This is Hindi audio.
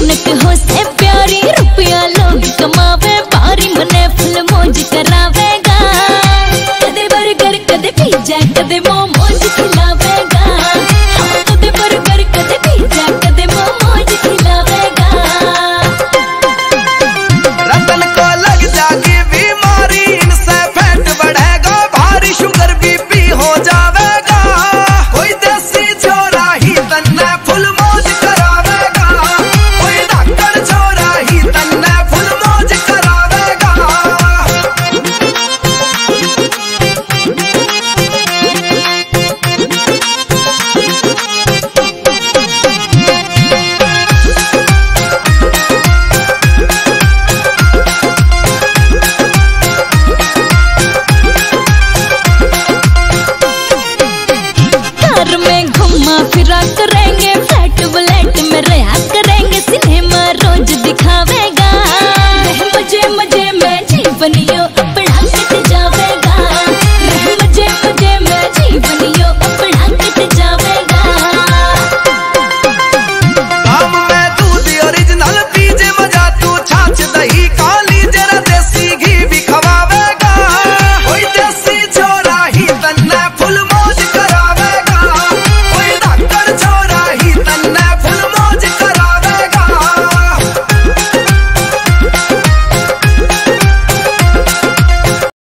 रौनक हो से प्यारी रुपया लोग कमावे बारी मने